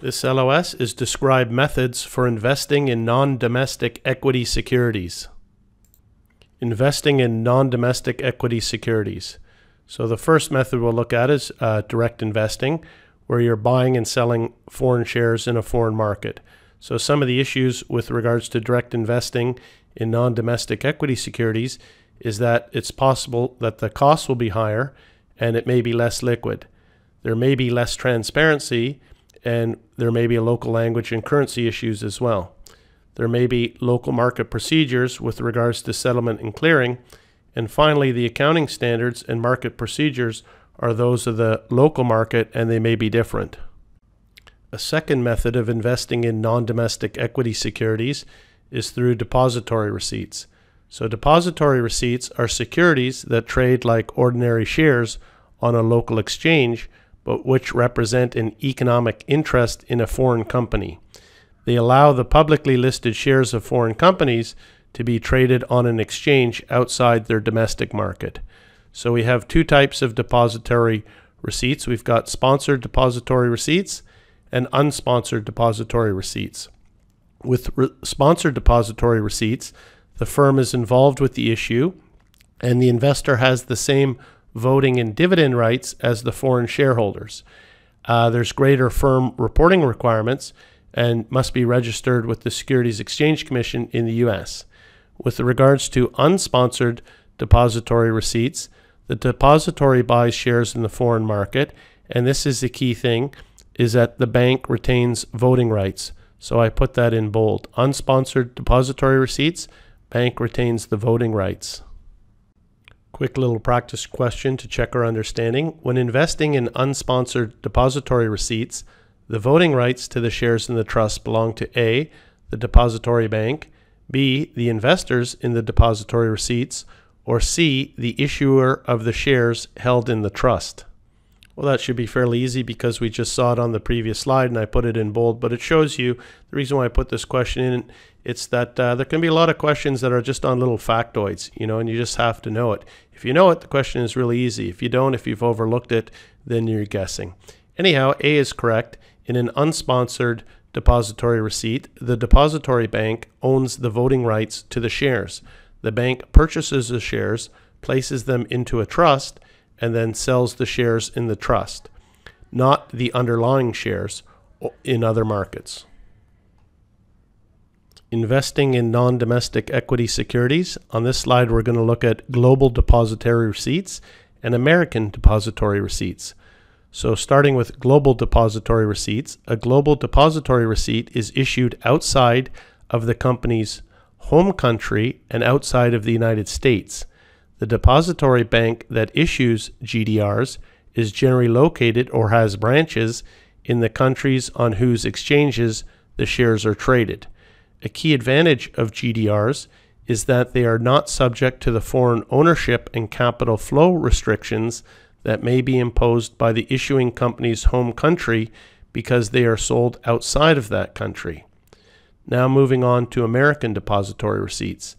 This LOS is describe methods for investing in non-domestic equity securities. Investing in non-domestic equity securities. So the first method we'll look at is uh, direct investing, where you're buying and selling foreign shares in a foreign market. So some of the issues with regards to direct investing in non-domestic equity securities is that it's possible that the costs will be higher and it may be less liquid. There may be less transparency and there may be local language and currency issues as well. There may be local market procedures with regards to settlement and clearing. And finally, the accounting standards and market procedures are those of the local market and they may be different. A second method of investing in non domestic equity securities is through depository receipts. So, depository receipts are securities that trade like ordinary shares on a local exchange, but which represent an economic interest in a foreign company. They allow the publicly listed shares of foreign companies to be traded on an exchange outside their domestic market. So, we have two types of depository receipts we've got sponsored depository receipts and unsponsored depository receipts. With re- sponsored depository receipts, the firm is involved with the issue and the investor has the same voting and dividend rights as the foreign shareholders. Uh, there's greater firm reporting requirements and must be registered with the Securities Exchange Commission in the US. With regards to unsponsored depository receipts, the depository buys shares in the foreign market, and this is the key thing is that the bank retains voting rights. So I put that in bold. Unsponsored depository receipts, bank retains the voting rights. Quick little practice question to check our understanding. When investing in unsponsored depository receipts, the voting rights to the shares in the trust belong to A, the depository bank, B, the investors in the depository receipts, or C, the issuer of the shares held in the trust. Well, that should be fairly easy because we just saw it on the previous slide and I put it in bold, but it shows you the reason why I put this question in. It's that uh, there can be a lot of questions that are just on little factoids, you know, and you just have to know it. If you know it, the question is really easy. If you don't, if you've overlooked it, then you're guessing. Anyhow, A is correct. In an unsponsored depository receipt, the depository bank owns the voting rights to the shares. The bank purchases the shares, places them into a trust, and then sells the shares in the trust, not the underlying shares in other markets. Investing in non domestic equity securities. On this slide, we're going to look at global depository receipts and American depository receipts. So, starting with global depository receipts, a global depository receipt is issued outside of the company's home country and outside of the United States. The depository bank that issues GDRs is generally located or has branches in the countries on whose exchanges the shares are traded. A key advantage of GDRs is that they are not subject to the foreign ownership and capital flow restrictions that may be imposed by the issuing company's home country because they are sold outside of that country. Now, moving on to American depository receipts.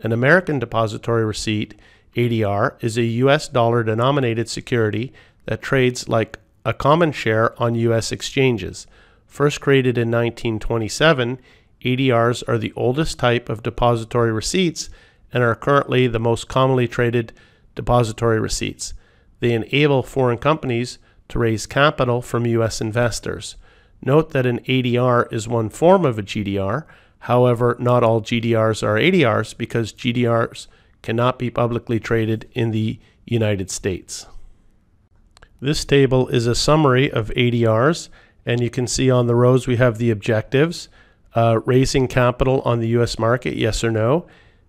An American depository receipt ADR is a US dollar denominated security that trades like a common share on US exchanges. First created in 1927, ADRs are the oldest type of depository receipts and are currently the most commonly traded depository receipts. They enable foreign companies to raise capital from US investors. Note that an ADR is one form of a GDR. However, not all GDRs are ADRs because GDRs cannot be publicly traded in the United States. This table is a summary of ADRs, and you can see on the rows we have the objectives, uh, raising capital on the US market, yes or no,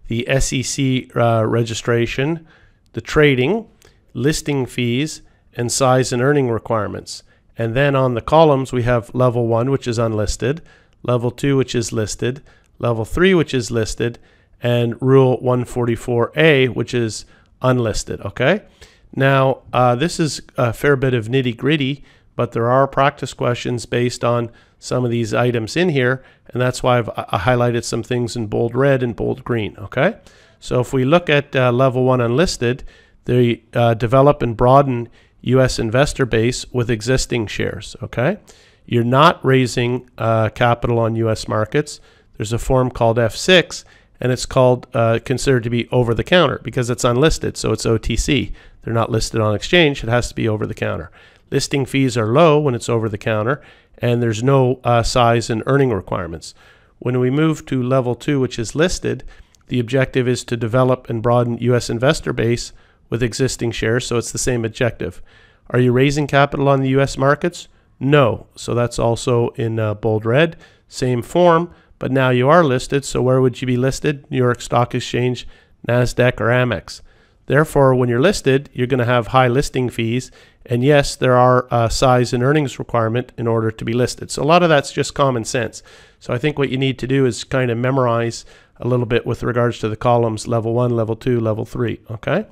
the SEC uh, registration, the trading, listing fees, and size and earning requirements. And then on the columns, we have level one, which is unlisted, level two, which is listed, level three, which is listed, and Rule 144A, which is unlisted. Okay. Now, uh, this is a fair bit of nitty gritty, but there are practice questions based on some of these items in here, and that's why I've highlighted some things in bold red and bold green. Okay. So if we look at uh, level one unlisted, they uh, develop and broaden U.S. investor base with existing shares. Okay. you're not raising uh, capital on U.S. markets, there's a form called F6, and it's called uh, considered to be over the counter because it's unlisted, so it's OTC. They're not listed on exchange; it has to be over the counter. Listing fees are low when it's over the counter, and there's no uh, size and earning requirements. When we move to level two, which is listed, the objective is to develop and broaden U.S. investor base with existing shares, so it's the same objective. Are you raising capital on the U.S. markets? No. So that's also in uh, bold red. Same form, but now you are listed. So where would you be listed? New York Stock Exchange, NASDAQ, or Amex. Therefore, when you're listed, you're going to have high listing fees. And yes, there are uh, size and earnings requirement in order to be listed. So a lot of that's just common sense. So I think what you need to do is kind of memorize a little bit with regards to the columns level one, level two, level three. Okay.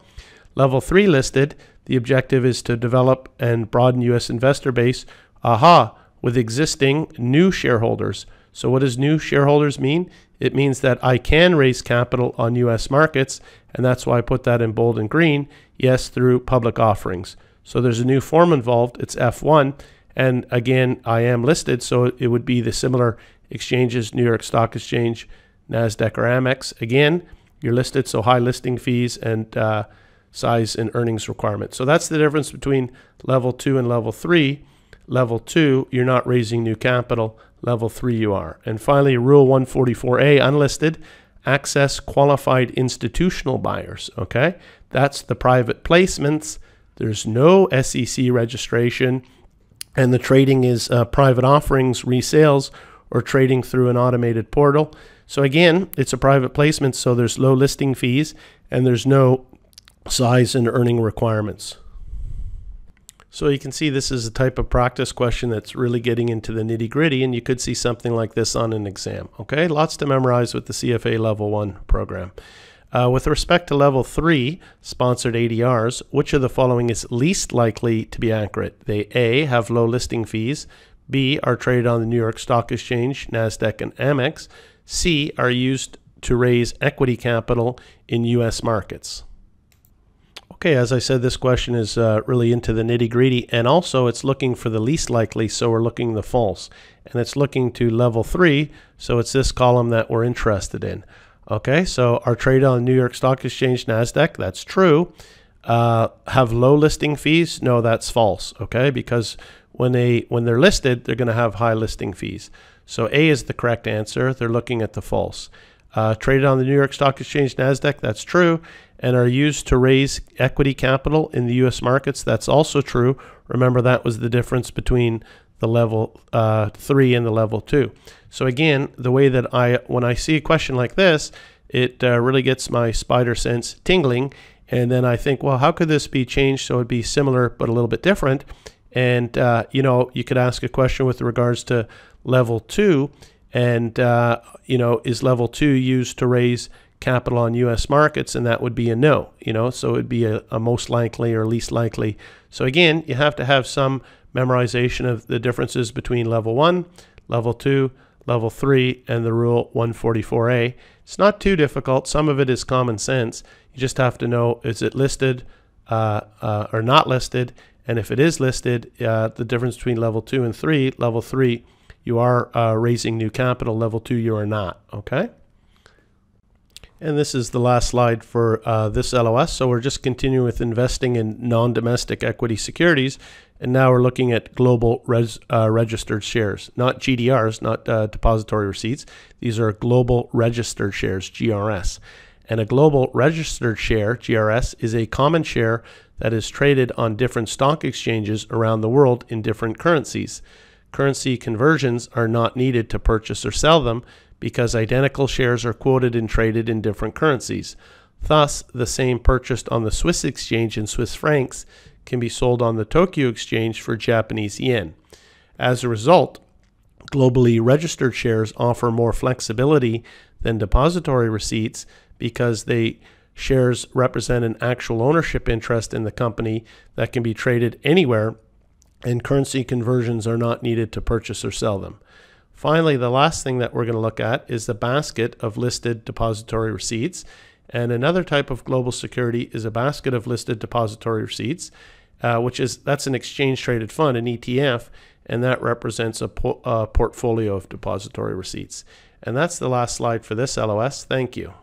Level three listed, the objective is to develop and broaden U.S. investor base. Aha, with existing new shareholders. So, what does new shareholders mean? It means that I can raise capital on U.S. markets, and that's why I put that in bold and green. Yes, through public offerings. So, there's a new form involved. It's F1. And again, I am listed, so it would be the similar exchanges New York Stock Exchange, NASDAQ, or Amex. Again, you're listed, so high listing fees and uh, size and earnings requirement. So, that's the difference between level two and level three. Level two, you're not raising new capital. Level three, you are. And finally, Rule 144A, unlisted, access qualified institutional buyers. Okay, that's the private placements. There's no SEC registration, and the trading is uh, private offerings, resales, or trading through an automated portal. So again, it's a private placement, so there's low listing fees and there's no size and earning requirements. So you can see this is a type of practice question that's really getting into the nitty gritty, and you could see something like this on an exam. Okay, lots to memorize with the CFA Level 1 program. Uh, with respect to Level 3 sponsored ADRs, which of the following is least likely to be accurate? They A, have low listing fees, B, are traded on the New York Stock Exchange, NASDAQ, and Amex, C, are used to raise equity capital in U.S. markets. Okay, as I said, this question is uh, really into the nitty gritty, and also it's looking for the least likely, so we're looking the false. And it's looking to level three, so it's this column that we're interested in. Okay, so our trade on New York Stock Exchange, NASDAQ, that's true. Uh, have low listing fees? No, that's false. Okay, because when they when they're listed, they're going to have high listing fees. So A is the correct answer. They're looking at the false. Uh, traded on the New York Stock Exchange, NASDAQ, that's true and are used to raise equity capital in the U.S. markets. That's also true. Remember, that was the difference between the level uh, three and the level two. So again, the way that I, when I see a question like this, it uh, really gets my spider sense tingling. And then I think, well, how could this be changed so it'd be similar but a little bit different? And, uh, you know, you could ask a question with regards to level two. And, uh, you know, is level two used to raise capital on U.S. markets, and that would be a no. You know, so it would be a, a most likely or least likely. So again, you have to have some memorization of the differences between level one, level two, level three, and the rule 144A. It's not too difficult. Some of it is common sense. You just have to know is it listed uh, uh, or not listed, and if it is listed, uh, the difference between level two and three. Level three, you are uh, raising new capital. Level two, you are not. Okay. And this is the last slide for uh, this LOS. So we're just continuing with investing in non-domestic equity securities. And now we're looking at global res, uh, registered shares, not GDRs, not uh, depository receipts. These are global registered shares, GRS. And a global registered share, GRS, is a common share that is traded on different stock exchanges around the world in different currencies. Currency conversions are not needed to purchase or sell them because identical shares are quoted and traded in different currencies. Thus, the same purchased on the Swiss exchange in Swiss francs can be sold on the Tokyo exchange for Japanese yen. As a result, globally registered shares offer more flexibility than depository receipts because they shares represent an actual ownership interest in the company that can be traded anywhere and currency conversions are not needed to purchase or sell them. Finally, the last thing that we're going to look at is the basket of listed depository receipts. And another type of global security is a basket of listed depository receipts, uh, which is that's an exchange traded fund, an ETF. and that represents a, po- a portfolio of depository receipts. And that's the last slide for this LOS. Thank you.